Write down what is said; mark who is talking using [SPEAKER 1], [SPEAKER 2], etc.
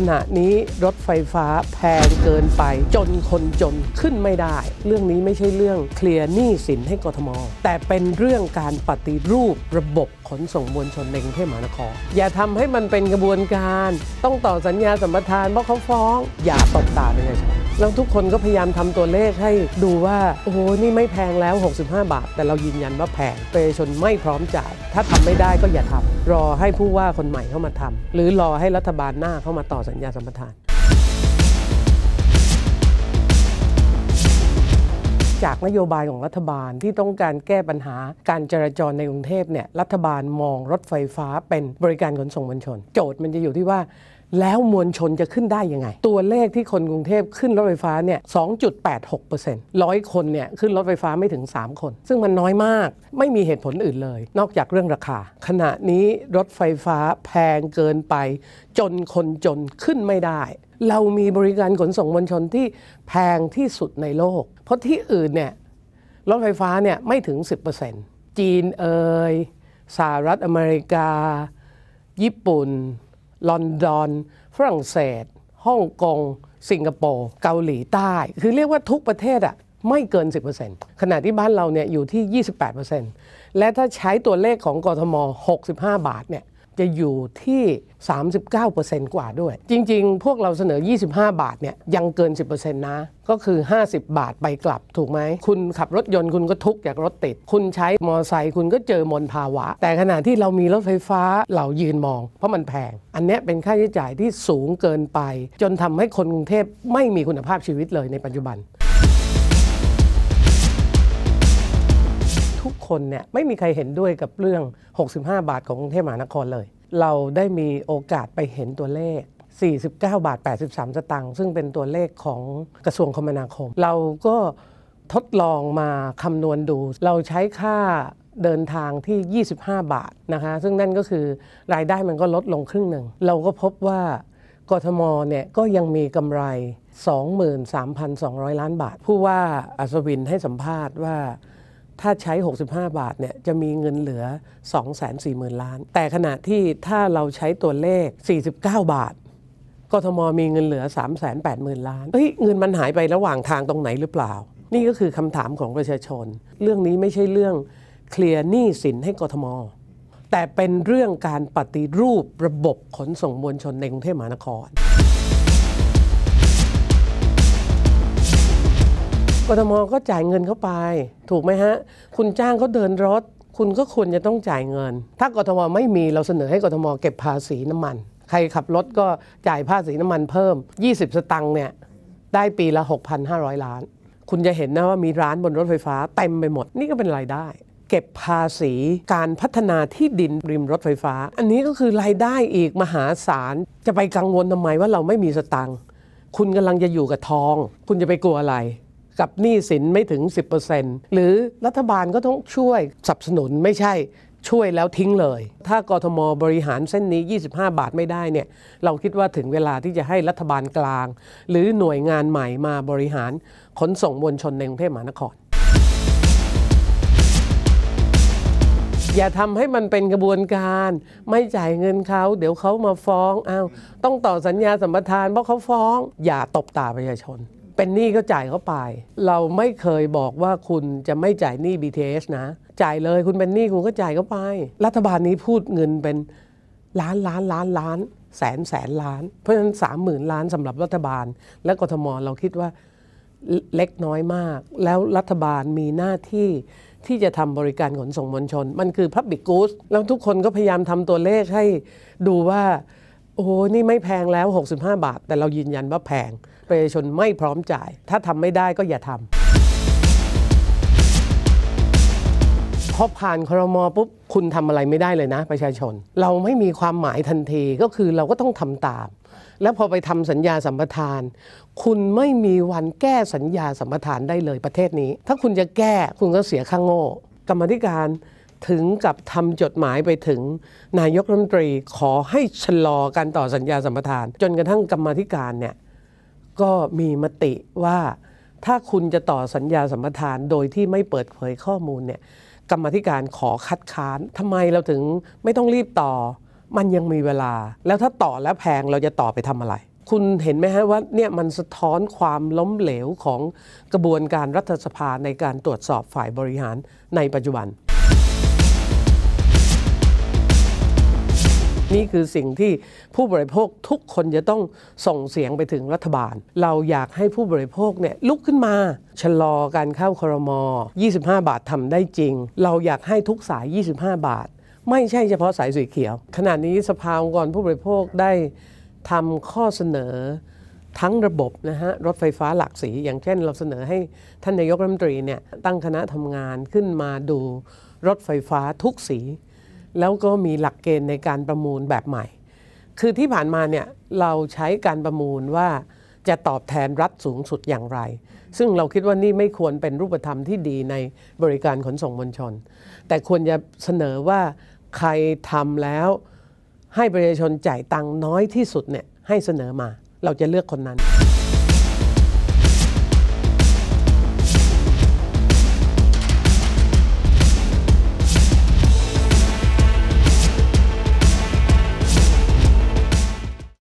[SPEAKER 1] ขณะนี้รถไฟฟ้าแพงเกินไป จนคนจนขึ้นไม่ได้ เรื่องนี้ไม่ใช่เรื่องเคลียร์หนี้สินให้กทม แต่เป็นเรื่องการปฏิรูประบบขนส่งมวลชนในกรุงเทพมหานคร อย่าทำให้มันเป็นกระบวนการ ต้องต่อสัญญาสัมปทานเพราะเขาฟ้อง อย่าตบตาประชาชน แล้วทุกคนก็พยายามทำตัวเลขให้ดูว่าโอ้โหนี่ไม่แพงแล้ว 65 บาท แต่เรายืนยันว่าแพงประชาชนไม่พร้อมจ่าย ถ้าทำไม่ได้ก็อย่าทำรอให้ผู้ว่าคนใหม่เข้ามาทำหรือรอให้รัฐบาลหน้าเข้ามาต่อสัญญาสัมปทานจากนโยบายของรัฐบาลที่ต้องการแก้ปัญหาการจราจรในกรุงเทพเนี่ยรัฐบาลมองรถไฟฟ้าเป็นบริการขนส่งมวลชน โจทย์มันจะอยู่ที่ว่า แล้วมวลชนจะขึ้นได้ยังไง ตัวเลขที่คนกรุงเทพขึ้นรถไฟฟ้าเนี่ย 2.86%ร้อยคนเนี่ยขึ้นรถไฟฟ้าไม่ถึง 3 คน ซึ่งมันน้อยมาก ไม่มีเหตุผลอื่นเลย นอกจากเรื่องราคา ขณะนี้รถไฟฟ้าแพงเกินไป จนคนจนขึ้นไม่ได้ เรามีบริการขนส่งมวลชนที่แพงที่สุดในโลก เพราะที่อื่นเนี่ยรถไฟฟ้าเนี่ยไม่ถึง 10%จีนเอ่ยสหรัฐอเมริกา ญี่ปุ่น ลอนดอน ฝรั่งเศส ฮ่องกง สิงคโปร์ เกาหลีใต้ คือเรียกว่าทุกประเทศอะไม่เกิน 10%ขณะที่บ้านเราเนี่ยอยู่ที่ 28%และถ้าใช้ตัวเลขของกทม 65 บาทเนี่ย จะอยู่ที่ 39%กว่าด้วย จริง ๆ พวกเราเสนอ 25 บาทเนี่ยยังเกิน 10%นะ ก็คือ 50 บาทไปกลับถูกไหม คุณขับรถยนต์คุณก็ทุกข์จากรถติด คุณใช้มอเตอร์ไซค์คุณก็เจอมลภาวะ แต่ขณะที่เรามีรถไฟฟ้าเรายืนมอง เพราะมันแพง อันนี้เป็นค่าใช้จ่ายที่สูงเกินไป จนทำให้คนกรุงเทพไม่มีคุณภาพชีวิตเลยในปัจจุบัน คนเนี่ยไม่มีใครเห็นด้วยกับเรื่อง 65 บาทของกรุงเทพมหานครเลย เราได้มีโอกาสไปเห็นตัวเลข 49 บาท 83 สตางค์ซึ่งเป็นตัวเลขของกระทรวงคมนาคม เราก็ทดลองมาคำนวณดู เราใช้ค่าเดินทางที่ 25 บาทนะคะ ซึ่งนั่นก็คือรายได้มันก็ลดลงครึ่งหนึ่ง เราก็พบว่ากทมเนี่ยก็ยังมีกำไร 23,200 ล้านบาท ผู้ว่าอัศวินให้สัมภาษณ์ว่า ถ้าใช้ 65 บาทเนี่ยจะมีเงินเหลือ 240,000 ล้าน แต่ขณะที่ถ้าเราใช้ตัวเลข 49 บาทกทมมีเงินเหลือ 380,000 ล้านเฮ้ยเงินมันหายไประหว่างทางตรงไหนหรือเปล่า นี่ก็คือคำถามของประชาชน เรื่องนี้ไม่ใช่เรื่องเคลียร์หนี้สินให้กทม แต่เป็นเรื่องการปฏิรูประบบขนส่งมวลชนในกรุงเทพมหานคร กทมก็จ่ายเงินเข้าไป ถูกไหมฮะ คุณจ้างเขาเดินรถ คุณก็ควรจะต้องจ่ายเงิน ถ้ากทมไม่มีเราเสนอให้กทมเก็บภาษีน้ำมัน ใครขับรถก็จ่ายภาษีน้ำมันเพิ่ม 20 สตังค์เนี่ยได้ปีละ 6,500 ล้าน คุณจะเห็นนะว่ามีร้านบนรถไฟฟ้าเต็มไปหมด นี่ก็เป็นรายได้ เก็บภาษีการพัฒนาที่ดินริมรถไฟฟ้า อันนี้ก็คือรายได้อีกมหาศาลจะไปกังวลทำไมว่าเราไม่มีสตังค์คุณกำลังจะอยู่กับทอง คุณจะไปกลัวอะไร กับหนี้สินไม่ถึง 10%หรือรัฐบาลก็ต้องช่วยสนับสนุนไม่ใช่ช่วยแล้วทิ้งเลย ถ้ากทมบริหารเส้นนี้ 25 บาทไม่ได้เนี่ย เราคิดว่าถึงเวลาที่จะให้รัฐบาลกลาง หรือหน่วยงานใหม่มาบริหารขนส่งมวลชนในกรุงเทพมหานคร อย่าทำให้มันเป็นกระบวนการ ไม่จ่ายเงินเขา เดี๋ยวเขามาฟ้องอ้าวต้องต่อสัญญาสัมปทานเพราะเขาฟ้อง อย่าตบตาประชาชน เป็นหนี้ก็จ่ายเขาไป เราไม่เคยบอกว่าคุณจะไม่จ่ายหนี้ BTS นะ จ่ายเลยคุณเป็นหนี้คุณก็จ่ายเขาไป รัฐบาลนี้พูดเงินเป็นล้านล้านล้านล้านแสนแสนล้าน เพราะฉะนั้นสามหมื่นล้านสำหรับรัฐบาล และกทมเราคิดว่าเล็กน้อยมาก แล้วรัฐบาลมีหน้าที่ที่จะทำบริการขนส่งมวลชน มันคือ Public Goods แล้วทุกคนก็พยายามทำตัวเลขให้ดูว่า โอ้โหนี่ไม่แพงแล้ว 65 บาท แต่เรายืนยันว่าแพงประชาชนไม่พร้อมจ่าย ถ้าทำไม่ได้ก็อย่าทำพอผ่านครมปุ๊บคุณทำอะไรไม่ได้เลยนะ ประชาชน เราไม่มีความหมายทันทีก็คือเราก็ต้องทำตาม แล้วพอไปทำสัญญาสัมปทาน คุณไม่มีวันแก้สัญญาสัมปทานได้เลยประเทศนี้ ถ้าคุณจะแก้คุณก็เสียค่างโง่กรรมธิการ ถึงกับทำจดหมายไปถึงนายกรัฐมนตรีขอให้ชะลอการต่อสัญญาสัมปทาน จนกระทั่งกรรมธิการเนี่ยก็มีมติว่าถ้าคุณจะต่อสัญญาสัมปทานโดยที่ไม่เปิดเผยข้อมูลเนี่ยกรรมธิการขอคัดค้านทำไมเราถึงไม่ต้องรีบต่อ มันยังมีเวลา แล้วถ้าต่อแล้วแพงเราจะต่อไปทำอะไร คุณเห็นไหมฮะว่าเนี่ยมันสะท้อนความล้มเหลวของกระบวนการรัฐสภาในการตรวจสอบฝ่ายบริหารในปัจจุบัน นี่คือสิ่งที่ผู้บริโภคทุกคนจะต้องส่งเสียงไปถึงรัฐบาล เราอยากให้ผู้บริโภคเนี่ยลุกขึ้นมา ชะลอการเข้าครม 25 บาททำได้จริง เราอยากให้ทุกสาย 25 บาท ไม่ใช่เฉพาะสายสีเขียว ขณะนี้สภาองค์กรผู้บริโภคได้ทำข้อเสนอทั้งระบบนะฮะรถไฟฟ้าหลักสี อย่างเช่นเราเสนอให้ท่านนายกรัฐมนตรีเนี่ยตั้งคณะทำงานขึ้นมาดูรถไฟฟ้าทุกสี แล้วก็มีหลักเกณฑ์ในการประมูลแบบใหม่ คือที่ผ่านมาเนี่ยเราใช้การประมูลว่าจะตอบแทนรัฐสูงสุดอย่างไร ซึ่งเราคิดว่านี่ไม่ควรเป็นรูปธรรมที่ดีในบริการขนส่งมวลชน แต่ควรจะเสนอว่าใครทำแล้วให้ประชาชนจ่ายตังค์น้อยที่สุดเนี่ยให้เสนอมา เราจะเลือกคนนั้น